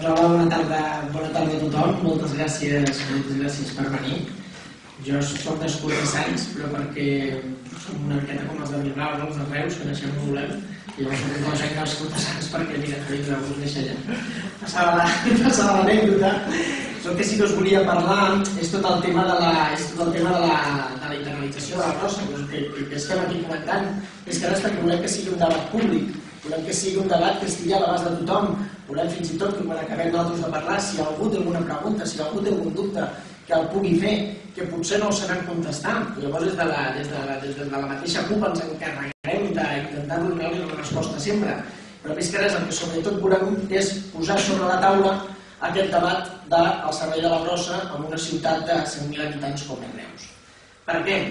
Doncs hola, bona tarda, bona tarda a tothom. Moltes gràcies, moltes gràcies per venir. Jo soc nascut a Sants, però perquè som una miqueta com els de Bilbao, no? els de Reus, que naixem no volem. I llavors soc una gent nascut a Sants perquè, mira, Felip Reus neix allà. Passava la, l'anècdota. El que sí que us volia parlar és tot el tema de la, és tot el tema de la, de la internalització de la rosa, que, que, que estem aquí comentant. És que ara perquè volem que sigui un debat públic, volem que sigui un debat que estigui a l'abast de tothom, volem fins i tot que quan acabem nosaltres de parlar, si algú té alguna pregunta, si algú té algun dubte, que el pugui fer, que potser no el sabem contestar. I llavors des de la, des de la, des de la mateixa CUP ens encarregarem d'intentar donar-li una resposta sempre. Però més que res el que sobretot volem és posar sobre la taula aquest debat del servei de la brossa en una ciutat de 100.000 habitants com és Reus. Per què?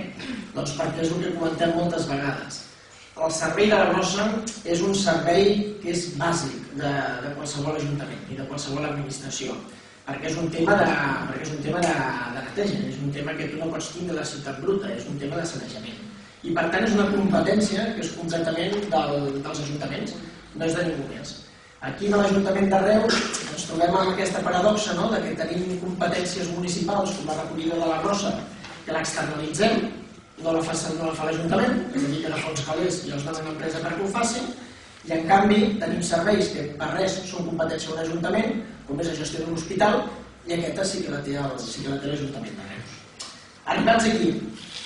Doncs perquè és el que comentem moltes vegades el servei de la brossa és un servei que és bàsic de, de qualsevol ajuntament i de qualsevol administració perquè és un tema de, perquè és un tema de, de neteja, és un tema que tu no pots tindre la ciutat bruta, és un tema de sanejament. I per tant és una competència que és completament del, dels ajuntaments, no és de ningú més. Aquí a l'Ajuntament de Reus ens trobem amb aquesta paradoxa no? de que tenim competències municipals com la recollida de la rossa, que l'externalitzem no la fa, no la fa l'Ajuntament, és a dir, que la fa uns calés i els donen a perquè ho facin, i en canvi tenim serveis que per res són competència d'un Ajuntament, com és la gestió d'un hospital, i aquesta sí que la té sí l'Ajuntament de Reus. Arribats aquí,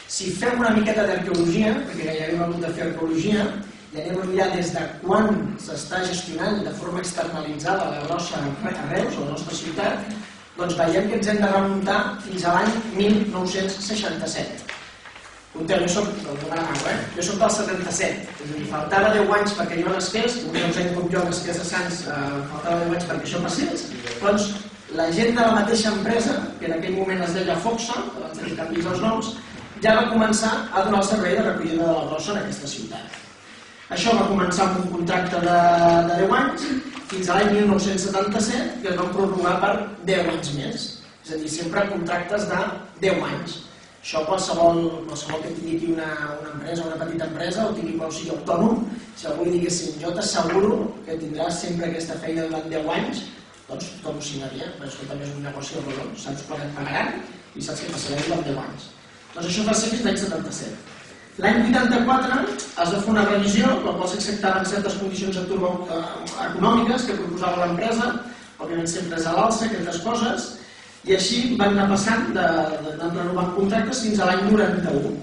si fem una miqueta d'arqueologia, perquè gairebé hem hagut de fer arqueologia, i anem a mirar des de quan s'està gestionant de forma externalitzada la grossa a Reus, a la nostra ciutat, doncs veiem que ens hem de remuntar fins a l'any 1967 Compteu, jo soc, govern Amau, eh? jo soc del 77, és a dir, faltava 10 anys perquè jo nasqués, un Eugeni com jo nasqués a Sants, eh, faltava 10 anys perquè això passés, doncs la gent de la mateixa empresa, que en aquell moment es deia Foxa, abans de canvis els noms, ja va començar a donar el servei de recollida de la brossa en aquesta ciutat. Això va començar amb un contracte de, de 10 anys, fins a l'any 1977, que es van prorrogar per 10 anys més. És a dir, sempre contractes de 10 anys. Això qualsevol, qualsevol que tingui una, una empresa, una petita empresa, o tingui qual sigui autònom, si algú li diguéssim, jo t'asseguro que tindràs sempre aquesta feina durant 10 anys, doncs tothom ho signaria, perquè això també és un negoci rodó, saps quan et pagaran i saps que passarem durant 10 anys. Doncs això va ser fins l'any 77. L'any 84 es va fer una revisió, la qual s'acceptaven certes condicions econòmiques que proposava l'empresa, òbviament sempre és a l'alça, aquestes coses, i així van anar passant d'anar renovant contractes fins a l'any 91.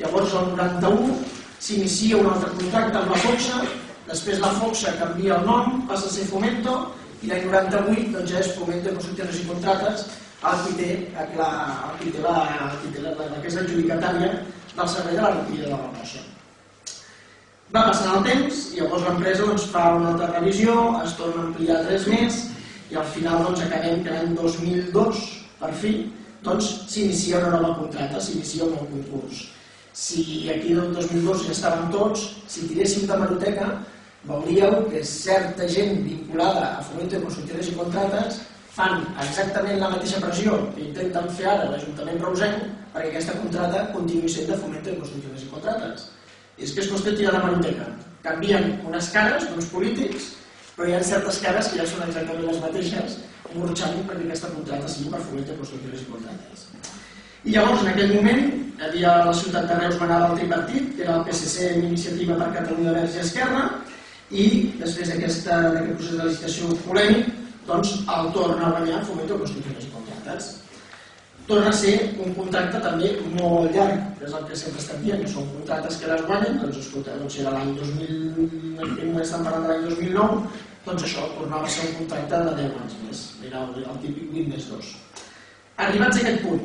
Llavors, el 91 s'inicia un altre contracte amb la Foxa, després la Foxa canvia el nom, passa a ser Fomento, i l'any 98 doncs, ja és Fomento de Construccions i Contrates, el qui té, la, el qui té, la, el qui té la, la, la, que és adjudicatària del servei de la recollida de la rossa. Va passant el temps i llavors l'empresa doncs, fa una altra revisió, es torna a ampliar tres més, i al final doncs, acabem que l'any 2002, per fi, doncs s'inicia una nova contracta, s'inicia un nou concurs. Si aquí del 2002 ja estàvem tots, si tiréssim de maroteca, veuríeu que certa gent vinculada a Fomento de Constructores i Contrates fan exactament la mateixa pressió que intenten fer ara l'Ajuntament Reusenc perquè aquesta contrata continuï sent de Fomento de Constructores i Contrates. I és que és de tirar de maroteca. Canvien unes cares d'uns polítics però hi ha certes cares que ja són exactament les mateixes, emborratxant perquè aquesta contracta sigui per foment de constructores i contractes. I llavors, en aquell moment, havia la ciutat de Reus manava el tripartit, que era el PSC, Iniciativa per Catalunya Verge Esquerra, i després d'aquest procés de licitació polèmic, doncs el torna a guanyar foment de constructores i contractes torna a ser un contracte també molt llarg, que és el que sempre estem dient, són contractes que les guanyen, doncs escolta, doncs era l'any 2000, només estem parlant de l'any 2009, doncs això tornava a ser un contracte de 10 anys més, era el, el típic 8 més 2. Arribats a aquest punt,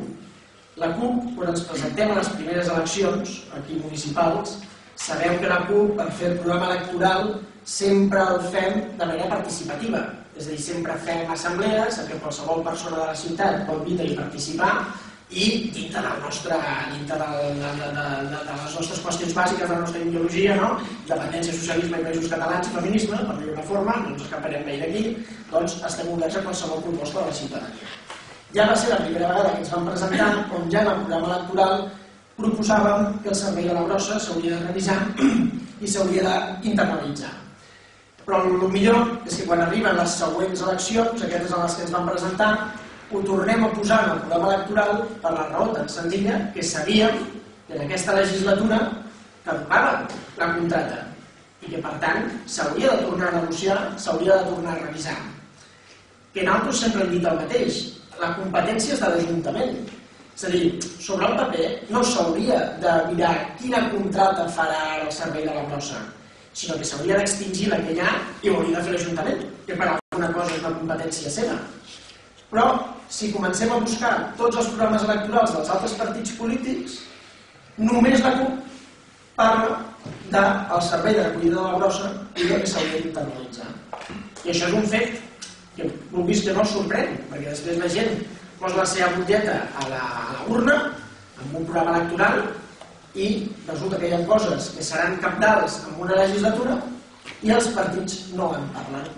la CUP, quan ens presentem a les primeres eleccions, aquí municipals, sabeu que la CUP, per fer el programa electoral, sempre el fem de manera participativa, és a dir, sempre fem assemblees en què qualsevol persona de la ciutat pot vindre i participar i dintre, del nostre, dintre de, de, de, de, de les nostres qüestions bàsiques de la nostra ideologia, no? dependència, socialisme i països catalans i feminisme, per dir-ho forma, no ens escaparem mai d'aquí, doncs estem oberts a qualsevol proposta de la ciutadania. Ja va ser la primera vegada que ens vam presentar on ja en el programa electoral proposàvem que el servei de la brossa s'hauria de revisar i s'hauria d'internalitzar Però el millor és que quan arriben les següents eleccions, aquestes en les que ens vam presentar, ho tornem a posar en el programa electoral per la raó tan senzilla que sabíem que en aquesta legislatura caducava la contrata i que per tant s'hauria de tornar a negociar, s'hauria de tornar a revisar. Que nosaltres sempre hem dit el mateix, la competència és de l'Ajuntament. És a dir, sobre el paper no s'hauria de mirar quina contrata farà el servei de la brossa, sinó que s'hauria d'extingir la que hi ha i ho hauria de fer l'Ajuntament, que per alguna cosa és una competència seva. Però, si comencem a buscar tots els programes electorals dels altres partits polítics, només la CUP parla del servei de recollida de la brossa i de que s'hauria d'internalitzar. I això és un fet que vulguis que no sorprèn, perquè després la gent posa la seva butlleta a la, a la urna, amb un programa electoral, i resulta que hi ha coses que seran capdals en una legislatura i els partits no en parlen.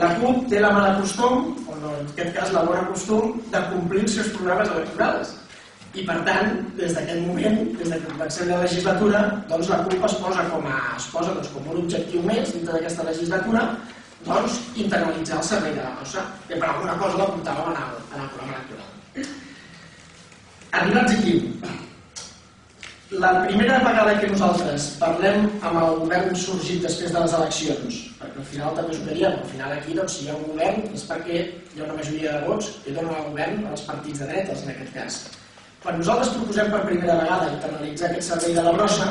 La CUP té la mala costum, o no, en aquest cas la bona costum, de complir els seus programes electorals. I per tant, des d'aquest moment, des que comencem la legislatura, doncs la CUP es posa com a, es posa doncs, com un objectiu més dintre d'aquesta legislatura doncs, internalitzar el servei de la cosa, que per alguna cosa l'apuntàvem en, el, en el programa electoral. Arribats aquí, la primera vegada que nosaltres parlem amb el govern sorgit després de les eleccions, perquè al final també ho al final aquí doncs, si hi ha un govern és perquè hi ha una majoria de vots que dona el govern als partits de dretes en aquest cas. Quan nosaltres proposem per primera vegada internalitzar aquest servei de la brossa,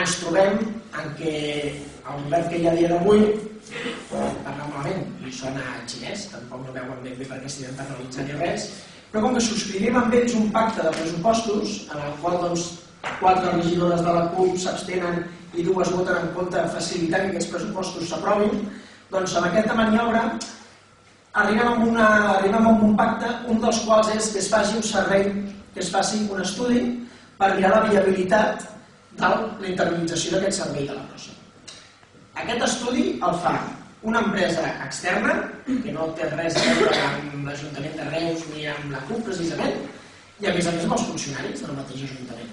ens trobem en què el govern que hi ha dia d'avui parlar malament, li sona xinès, tampoc no veuen ben bé per què s'hi internalitzar ni res, però com que subscrivim amb ells un pacte de pressupostos en el qual doncs, quatre regidores de la CUP s'abstenen i dues voten en contra facilitant que aquests pressupostos s'aprovin, doncs amb aquesta maniobra arribem a, una, arribem a un pacte, un dels quals és que es faci un servei, que es faci un estudi per mirar la viabilitat de la internalització d'aquest servei de la cosa. Aquest estudi el fa una empresa externa, que no té res a veure amb l'Ajuntament de Reus ni amb la CUP precisament, i a més a més amb els funcionaris del mateix Ajuntament.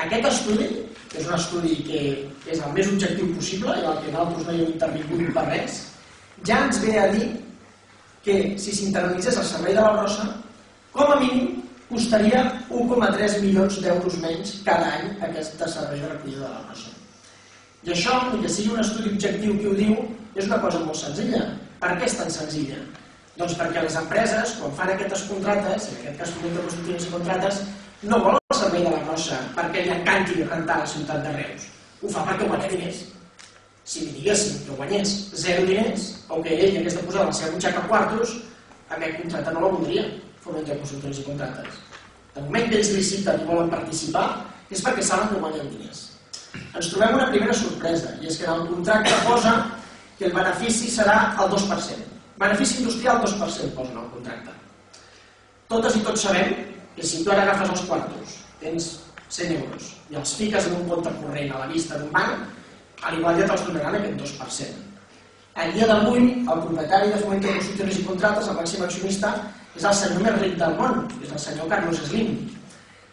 Aquest estudi, que és un estudi que és el més objectiu possible i al que nosaltres no hi hem intervingut per res, ja ens ve a dir que si s'internalitzés el servei de la brossa, com a mínim costaria 1,3 milions d'euros menys cada any aquest servei de recollida de la brossa. I això, ni que sigui un estudi objectiu que ho diu, és una cosa molt senzilla. Per què és tan senzilla? Doncs perquè les empreses, quan fan aquestes contrates, en aquest cas de construccions i contrates, no volen el servei de la rossa perquè li encanti rentar la ciutat de Reus. Ho fa perquè guanya diners. Si li diguéssim que guanyés zero diners, o que ell hagués de posar la seva butxaca quartos, aquest contracte no la voldria, foment de construccions i contrates. De moment que ells liciten i volen participar, és perquè saben que guanyen diners ens trobem una primera sorpresa, i és que en el contracte posa que el benefici serà el 2%. Benefici industrial 2% posen al contracte. Totes i tots sabem que si tu ara agafes els quartos, tens 100 euros, i els fiques en un compte corrent a la vista d'un banc, a l'igual ja te'ls donaran aquest 2%. A dia d'avui, el propietari de Fomento de Construccions i Contrates, el màxim accionista, és el senyor més ric del món, és el senyor Carlos Slim.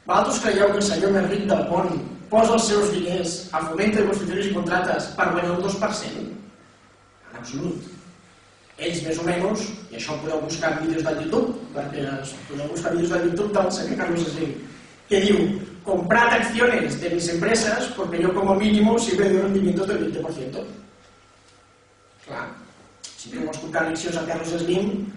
Vosaltres creieu que el senyor més ric del món posa els seus diners a foment de construccions i contrates per guanyar un 2%? En absolut. Ells més o menys, i això ho podeu buscar en vídeos del YouTube, perquè podeu buscar vídeos del YouTube del senyor Carlos Slim, que diu, comprad acciones de mis empresas porque yo como mínimo siempre doy rendimientos del 20%. Clar, si tu vols comprar accions a Carlos Slim,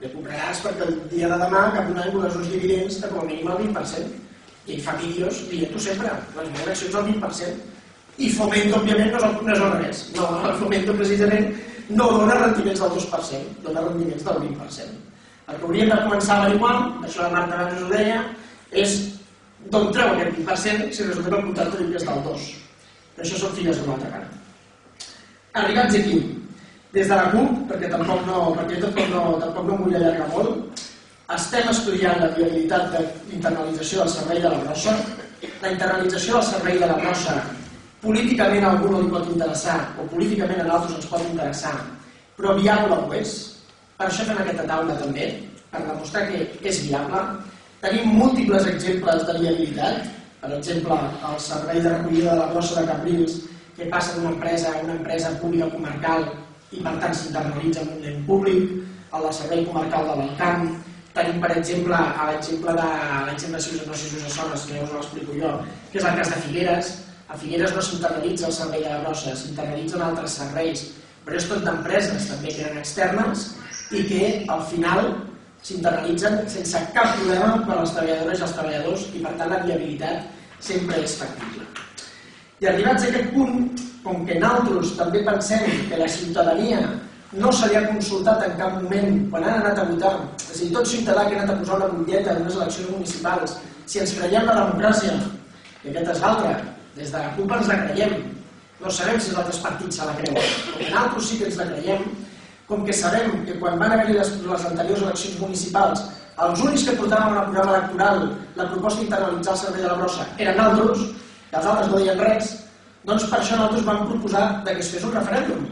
le compraràs perquè el dia de demà, cap un any, donaràs uns dividends de com a mínim el 20% i ell fa vídeos dient-ho sempre, les meves accions al 20%. I Fomento, òbviament, no és, el, no és el res. No, el Fomento, precisament, no dona rendiments del 2%, dona rendiments del 20%. El que hauríem de començar a averiguar, això la Marta abans ho deia, és d'on treu aquest 20% si resulta que el contracte diu que és del 2. Però això són filles d'una altra cara. Arribats aquí, des de la CUP, perquè tampoc no, perquè tampoc no, tampoc no vull allargar molt, estem estudiant la viabilitat de del servei de la brossa. La internalització del servei de la brossa políticament a algú no li pot interessar o políticament a altres ens pot interessar, però viable ho és. Per això fem aquesta taula també, per demostrar que és viable. Tenim múltiples exemples de viabilitat, per exemple, el servei de recollida de la brossa de Cabrils, que passa d'una empresa a una empresa pública comarcal i per tant s'internalitza en un ent públic, de servei comarcal de l'Alcant, tenim per exemple l'exemple de l'exemple de si us sona, si no us l'explico jo, que és el cas de Figueres. A Figueres no s'internalitza el servei de la brossa, s'internalitzen altres serveis, però és tot d'empreses també que eren externes i que al final s'internalitzen sense cap problema per a les treballadores i els treballadors i per tant la viabilitat sempre és factible. I arribats a aquest punt, com que nosaltres també pensem que la ciutadania no se li ha consultat en cap moment quan han anat a votar, és a dir, tot ciutadà que ha anat a posar una butlleta en unes eleccions municipals, si ens creiem la democràcia, i aquest és l'altre, des de la CUP ens la creiem, no sabem si els altres partits se la creuen, però nosaltres sí que ens la creiem, com que sabem que quan van haver-hi les, les anteriors eleccions municipals els únics que portaven al programa electoral la proposta d'internalitzar el servei de la brossa eren altres, i els altres no deien res, doncs per això nosaltres vam proposar que es fes un referèndum.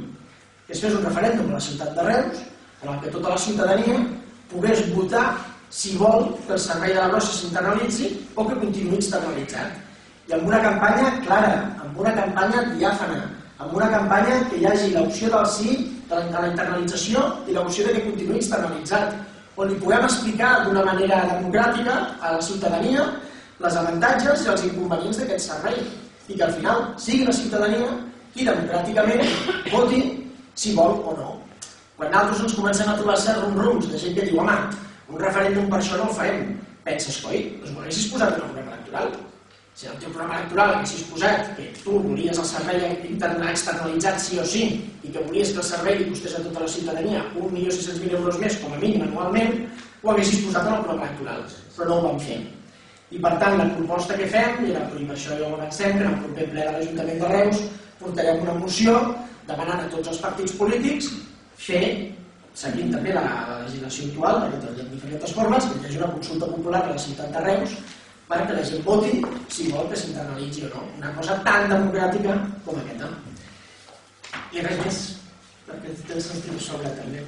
Que es fes un referèndum a la ciutat de Reus, en el que tota la ciutadania pogués votar si vol que el servei de la brossa s'internalitzi o que continuï externalitzat. I amb una campanya clara, amb una campanya diàfana, amb una campanya que hi hagi l'opció del sí de la internalització i l'opció de que continuï externalitzat, on li puguem explicar d'una manera democràtica a la ciutadania les avantatges i els inconvenients d'aquest servei i que al final sigui la ciutadania qui democràticament voti si vol o no. Quan nosaltres ens comencem a trobar certs rumrums de gent que diu home, un referèndum per això no el farem, penses, coi, doncs m'ho haguessis posat en el programa electoral si el teu programa electoral haguessis posat que tu volies el servei externalitzat sí o sí i que volies que el servei li costés a tota la ciutadania 1.600.000 euros més com a mínim anualment, ho haguessis posat en el programa electoral, però no ho vam fer. I per tant, la proposta que fem, i la, això ja ho avancem, en el proper ple de l'Ajuntament de Reus portarem una moció demanant a tots els partits polítics fer, seguint també la, la legislació actual, perquè treballem diferents formes, que hi hagi una consulta popular a la ciutat de Reus perquè la gent voti si vol que s'internalitzi o no. Una cosa tan democràtica com aquesta. I res més, perquè tens el temps sobre també.